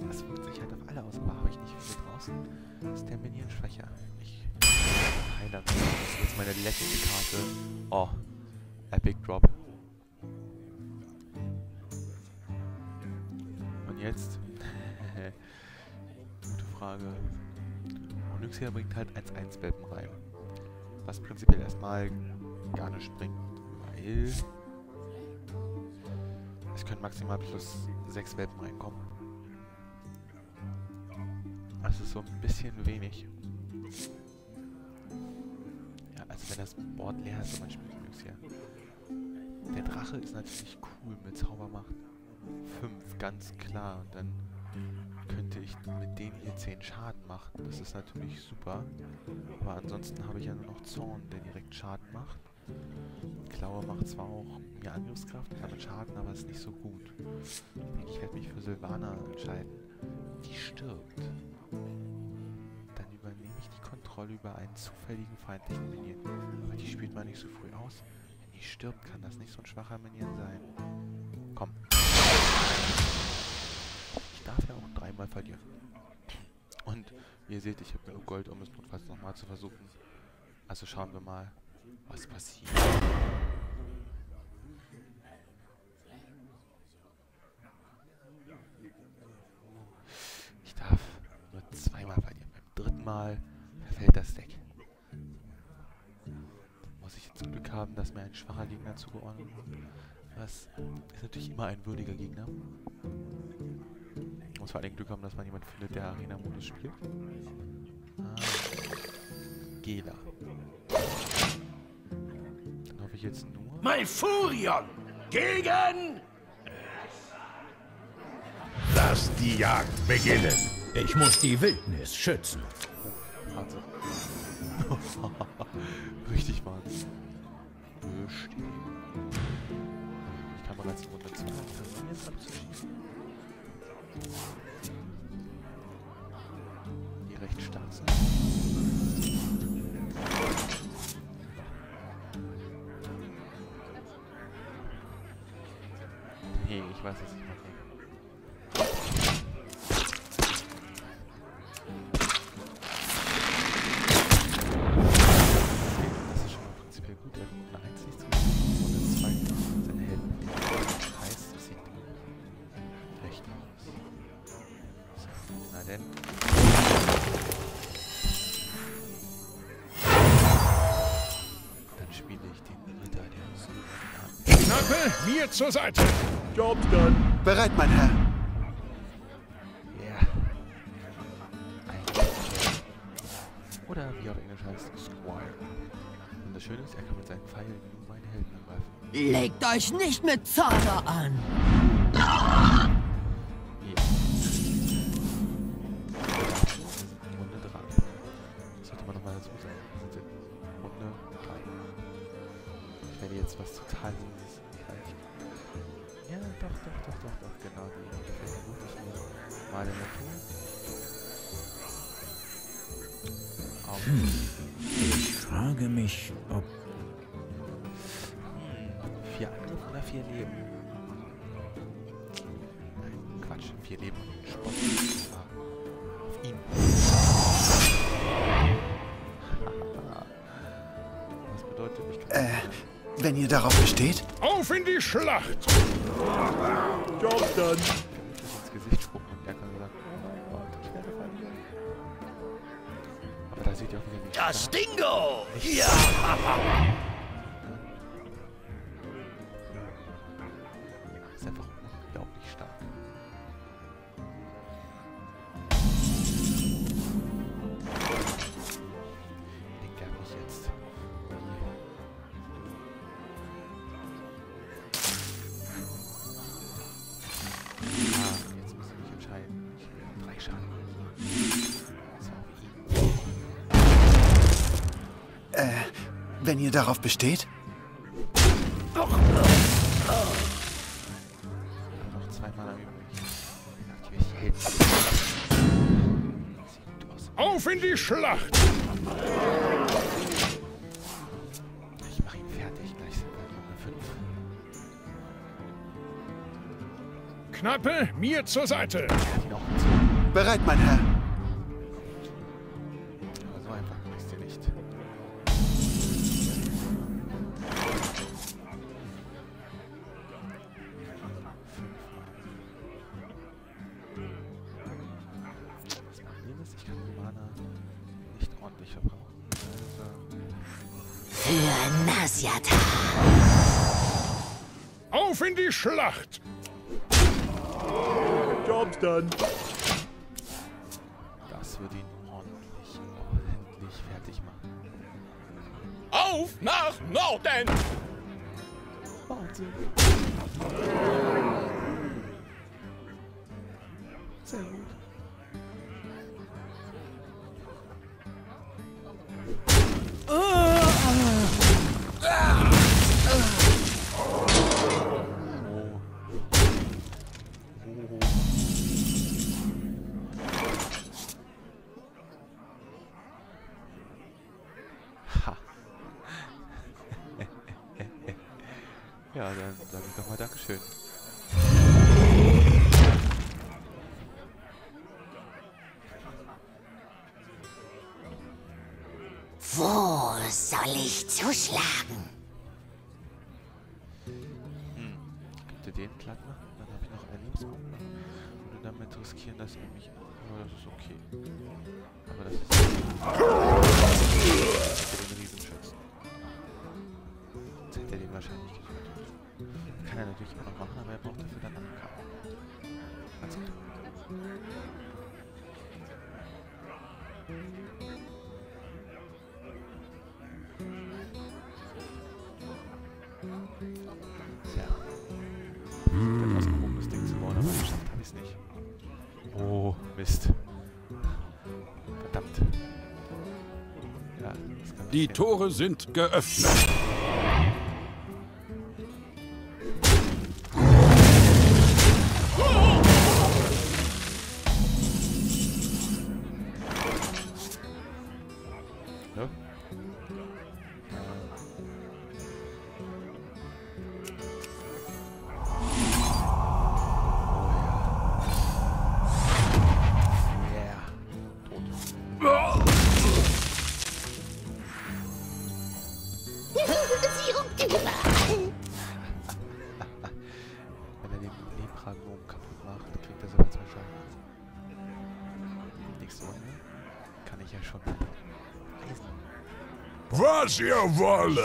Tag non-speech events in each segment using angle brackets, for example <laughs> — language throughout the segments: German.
Das wirkt sich halt auf alle aus, aber habe ich nicht viele draußen, ist der Minion schwächer. Ich Heiler. Das ist jetzt meine letzte Karte. Oh. Epic Drop. Und jetzt? <laughs> Gute Frage. Onyxia bringt halt 1-1-Welpen rein. Was prinzipiell erstmal gar nicht bringt, weil es können maximal plus 6 Welpen reinkommen. Das ist so ein bisschen wenig. Ja, also wenn das Board leer ist und man spielt Onyxia. Der Drache ist natürlich cool mit Zaubermacht. 5, ganz klar. Und dann könnte ich mit denen hier 10 Schaden machen. Das ist natürlich super. Aber ansonsten habe ich ja nur noch Zorn, der direkt Schaden macht. Klaue macht zwar auch mir Angriffskraft und damit Schaden, aber ist nicht so gut. Ich denke, ich werde mich für Silvana entscheiden. Die stirbt. Kontrolle über einen zufälligen feindlichen Minion. Aber die spielt man nicht so früh aus. Wenn die stirbt, kann das nicht so ein schwacher Minion sein. Komm. Ich darf ja auch dreimal verlieren. Und ihr seht, ich habe genug Gold, um es notfalls nochmal zu versuchen. Also schauen wir mal, was passiert. Ich darf nur zweimal verlieren. Beim dritten Mal dass mir ein schwacher Gegner zugeordnet wird. Das ist natürlich immer ein würdiger Gegner. Muss vor allem Glück haben, dass man jemanden findet, der Arena-Modus spielt. Ah. Gela. Dann hoffe ich jetzt nur... Malfurion gegen... Lass die Jagd beginnen. Ich muss die Wildnis schützen. Wahnsinn. <laughs> Richtig Wahnsinn. Bestehen. Ich kann bereits in Runde 2 versuchen, jetzt abzuschießen. Die recht stark sind. Nee, ich weiß, was ich mache. Mir zur Seite. Job done. Bereit, mein Herr. Ja. Ein Squire. Oder wie auf Englisch heißt, Squire. Und das Schöne ist, er kann mit seinen Pfeilen nur meine Helden angreifen. Legt euch nicht mit Zara an. Ja. Runde 3. Das sollte man nochmal dazu sagen. Wir sind in Runde 3. Ich werde jetzt was total Sinnloses erreichen. Ja, doch, doch, doch, doch, doch, genau. Die mir gut. Ich nehme mal den Natur. Auf. Ich frage mich, ob... Vier Angriff oder vier Leben? Nein, Quatsch. Vier Leben und Spott. Auf ihn. <laughs> Was bedeutet, ich kann... Äh, wenn ihr darauf besteht? Auf in die Schlacht. Job done. wirklich ins Gesicht spucken und er kann sagen, oh mein Gott, ich werde verlieren. Aber da seht ihr auch wieder nicht. Das Dingo! Ja! <laughs> wenn ihr darauf besteht? Noch zwei Mana übrig. Auf in die Schlacht. Ich mache ihn fertig. Gleich sind wir Runde 5. Knappe, mir zur Seite. Er. Bereit, mein Herr. Für Nasjata. Auf in die Schlacht! Job's done. das wird ihn ordentlich, ordentlich fertig machen. Auf nach Norden! Wahnsinn. Ja, dann sage ich doch mal Dankeschön. Wo soll ich zuschlagen? Könnte den platt machen, dann habe ich noch einen Lebenspunkt. Und damit riskieren, dass er mich... Aber das ist okay. Oh, Mist. Verdammt. Ja, Die. Tore sind geöffnet. Was ihr wolle!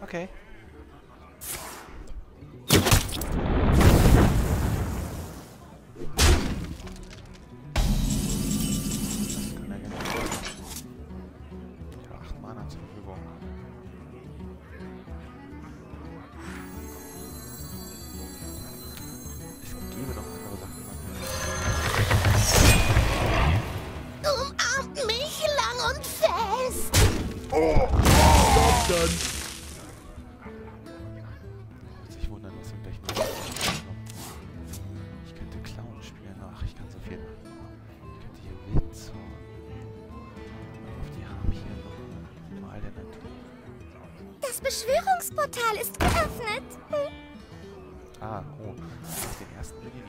Okay. Wird sich wundern, was im gleich noch. Ich könnte Clown spielen. Ach, ich kann so viel machen. Ich könnte hier Wildzaun. Auf die haben hier noch mal der Natur. Das Beschwörungsportal ist geöffnet. Ah, oh. Das ist den ersten Beginn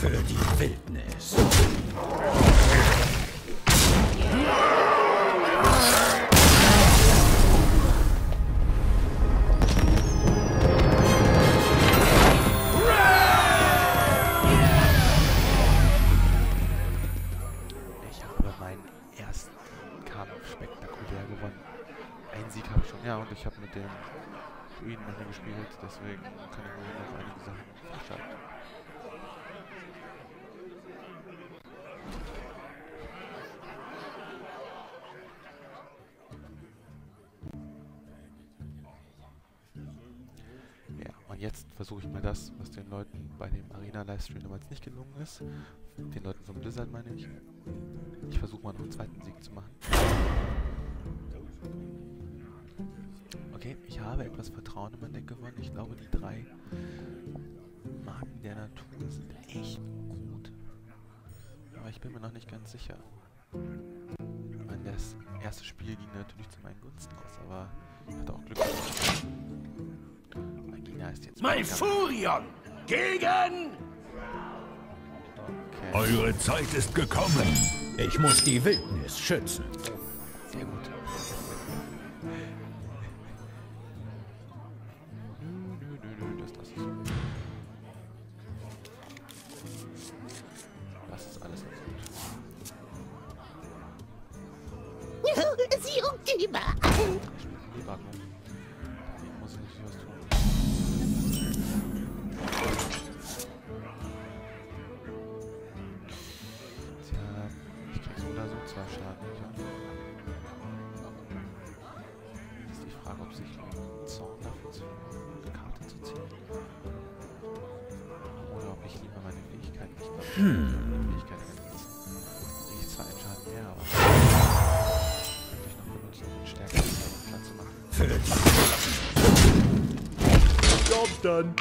Für die Wildnis. Ich habe meinen ersten Kampf spektakulär gewonnen. Einen Sieg habe ich schon, ja, und ich habe mit dem Druiden gespielt, deswegen kann ich mir noch einige Sachen freischalten. Jetzt versuche ich mal das, was den Leuten bei dem Arena-Livestream damals nicht gelungen ist. Den Leuten von Blizzard meine ich. Ich versuche mal noch einen zweiten Sieg zu machen. Okay, ich habe etwas Vertrauen in mein Deck gewonnen. Ich glaube, die drei Marken der Natur sind echt gut. Aber ich bin mir noch nicht ganz sicher. Ich meine, das erste Spiel ging natürlich zu meinen Gunsten aus, aber ich hatte auch Glück. Mein Gegner ist jetzt... Mein. Furion gegen... Okay, Eure Zeit ist gekommen. Ich muss die Wildnis schützen. sehr gut. Zwei Schaden, nicht wahr? Ist die Frage, ob sich lohnt, Zorn dafür zu eine Karte zu ziehen. Oder ob ich lieber meine Fähigkeit nicht glaube, meine Fähigkeit einsetze. Ich zwar einen Schaden mehr, aber könnte ich noch benutzen, um den stärkeren Platt zu machen. Job's done.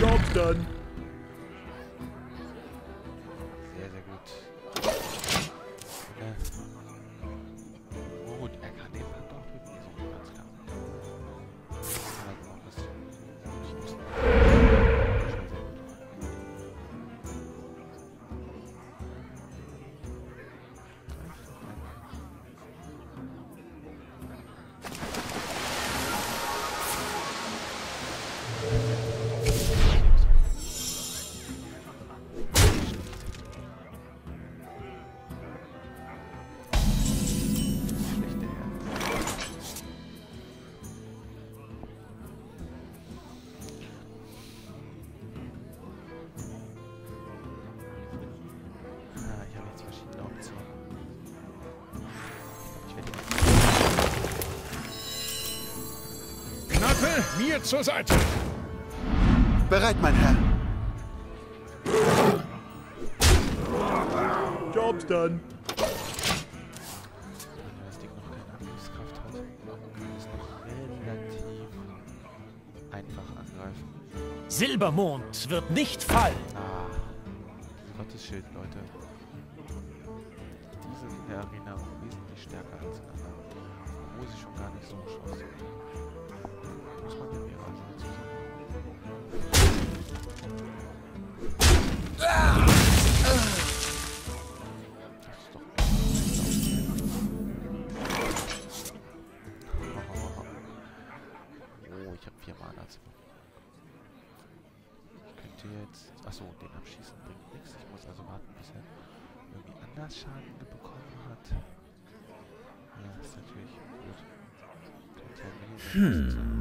Job's done. Knappe, mir zur Seite. Bereit, mein Herr. Job's done. Wenn das Ding noch keine Angriffskraft hat, kann es noch relativ einfach angreifen. Silbermond wird nicht fallen. Ah, diese Gottesschild, Leute. Die sind in der Arena auch wesentlich stärker als in anderen. Obwohl sie schon gar nicht so schlau sind. Muss man ja Oh, ich habe vier Mana. Ich könnte jetzt. Achso, den abschießen bringt nichts. Ich muss also warten, bis er irgendwie anders Schaden bekommen hat. Ja, ist natürlich gut. Könnte